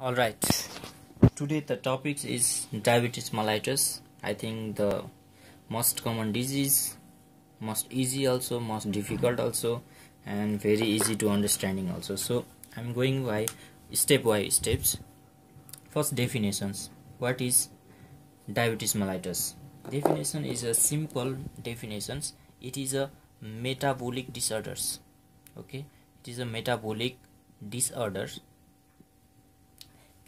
all right. Today the topic is diabetes mellitus. I think the most common disease most easy also most difficult also and very easy to understanding also. So i'm going by step by steps. First definitions. What is diabetes mellitus? Definition is a simple definitions. It is a metabolic disorders. Okay? It is a metabolic disorder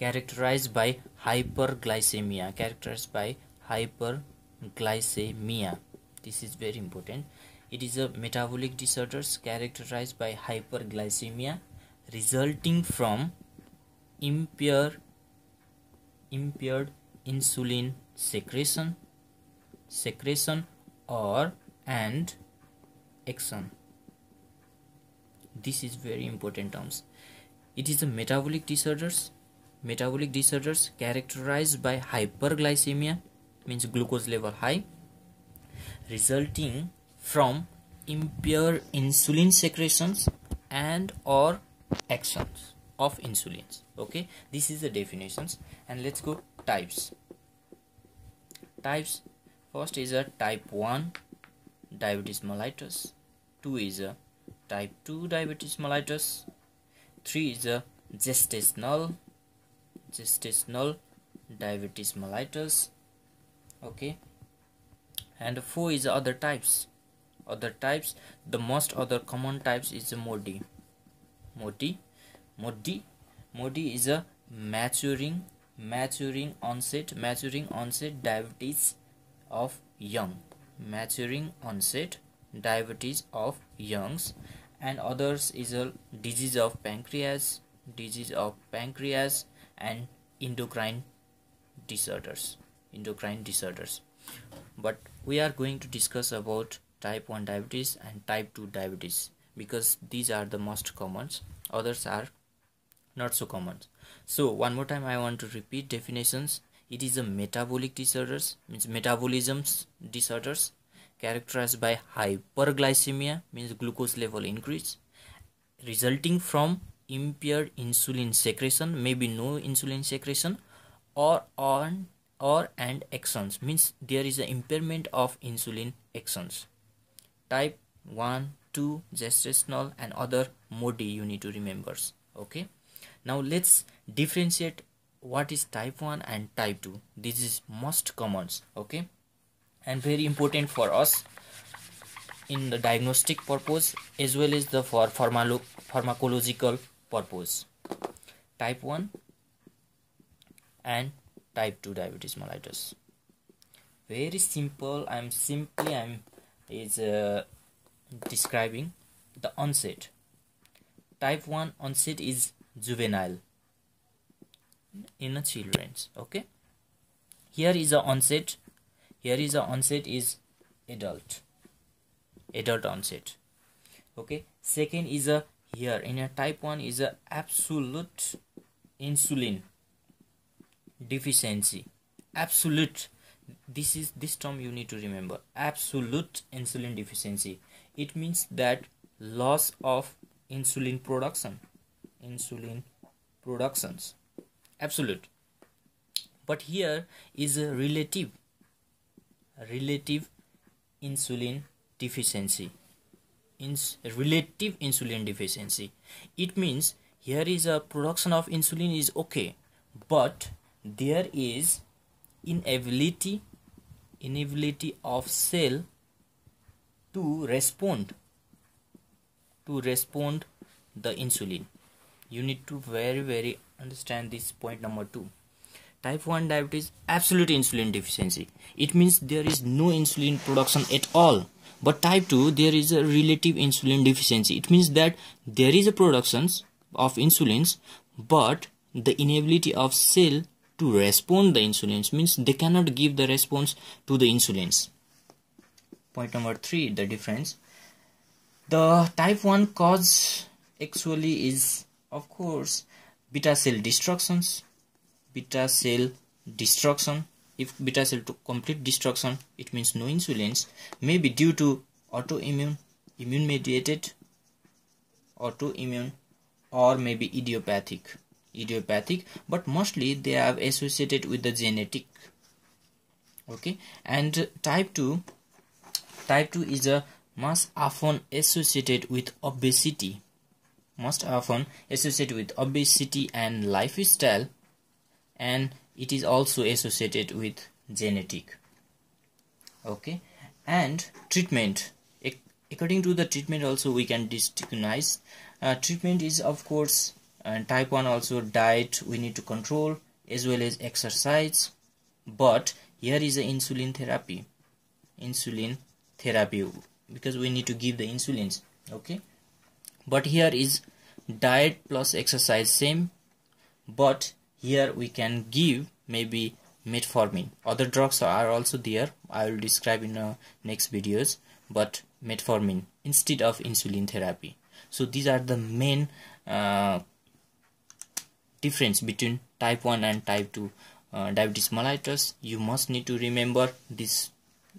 characterized by hyperglycemia characterized by hyperglycemia. This is very important. It is a metabolic disorders characterized by hyperglycemia resulting from impaired impaired insulin secretion secretion or and action this is very important terms. It is a metabolic disorders metabolic disorders characterized by hyperglycemia means glucose level high resulting from impaired insulin secretions and or actions of insulins. Okay? This is the definitions. And let's go types. Types. First is a type 1 diabetes mellitus. 2 is a type 2 diabetes mellitus. 3 is a gestational gestational diabetes mellitus okay? And four is other types? Other types the most other common types is MODY. MODY? MODY? MODY is a maturing maturing onset maturing onset diabetes of young. Maturing onset diabetes of youngs. And others is a disease of pancreas disease of pancreas and endocrine disorders endocrine disorders. But we are going to discuss about type 1 diabetes and type 2 diabetes because these are the most common others are not so common. So one more time i want to repeat definitions. It is a metabolic disorders means metabolisms disorders characterized by hyperglycemia means glucose level increase resulting from impaired insulin secretion maybe no insulin secretion or on or and actions means there is an impairment of insulin actions type 1 2 gestational and other MODY you need to remember okay? Now let's differentiate what is type 1 and type 2 this is most commons okay? And very important for us in the diagnostic purpose as well as the for pharmacological purpose. Type 1 and type 2 diabetes mellitus. Very simple. I'm simply i'm is uh, describing the onset. Type 1 onset is juvenile in a children's okay? Here is a onset. Here is a onset is adult. Adult onset okay? Second is a here. In a type 1 is a absolute insulin deficiency. Absolute. This is this term you need to remember. Absolute insulin deficiency. It means that loss of insulin production. Insulin productions. Absolute. But here is a relative relative insulin deficiency in relative insulin deficiency. It means here is a production of insulin is okay but there is inability inability of cell to respond to respond the insulin. You need to very very understand this point number 2 type 1 diabetes absolute insulin deficiency. It means there is no insulin production at all. But type 2 there is a relative insulin deficiency. It means that there is a production of insulins but the inability of cell to respond the insulins means they cannot give the response to the insulins. Point number 3 the difference. The type 1 cause actually is of course beta cell destructions beta cell destruction. If beta cell to complete destruction it means no insulins. May be due to autoimmune immune mediated autoimmune or maybe idiopathic idiopathic but mostly they are associated with the genetic. Okay? And type 2 type 2 is a most often associated with obesity. Most often associated with obesity and lifestyle and it is also associated with genetic. Okay? And treatment. According to the treatment also we can distinguish uh, treatment is of course uh, type 1 also diet we need to control as well as exercise. But here is the insulin therapy. Insulin therapy. Because we need to give the insulins. Okay? But here is diet plus exercise same. But here we can give maybe metformin. Other drugs are also there. I will describe in uh, next videos but metformin instead of insulin therapy. So these are the main uh, difference between type 1 and type 2 uh, diabetes mellitus. You must need to remember this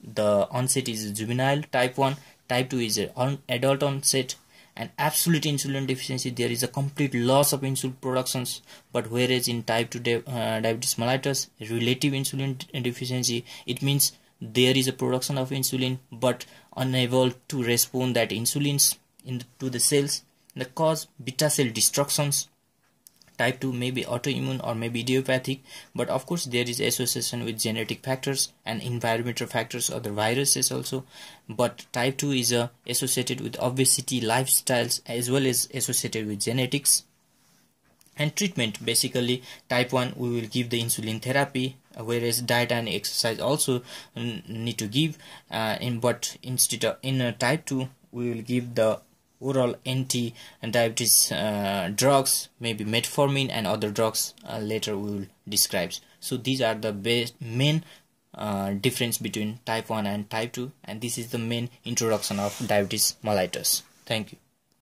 the onset is juvenile type 1 type 2 is adult onset and absolute insulin deficiency there is a complete loss of insulin productions. But whereas in type 2 uh, diabetes mellitus relative insulin deficiency it means there is a production of insulin but unable to respond that insulins into the cells. That cause beta cell destructions type 2 may be autoimmune or may be idiopathic but of course there is association with genetic factors and environmental factors or the viruses also. But type 2 is uh, associated with obesity lifestyles as well as associated with genetics. And treatment basically type 1 we will give the insulin therapy whereas diet and exercise also need to give uh, in but instead of in uh, type 2 we will give the oral anti-diabetes uh, drugs maybe metformin and other drugs uh, later we will describe. So these are the main uh, difference between type 1 and type 2 and this is the main introduction of diabetes mellitus. Thank you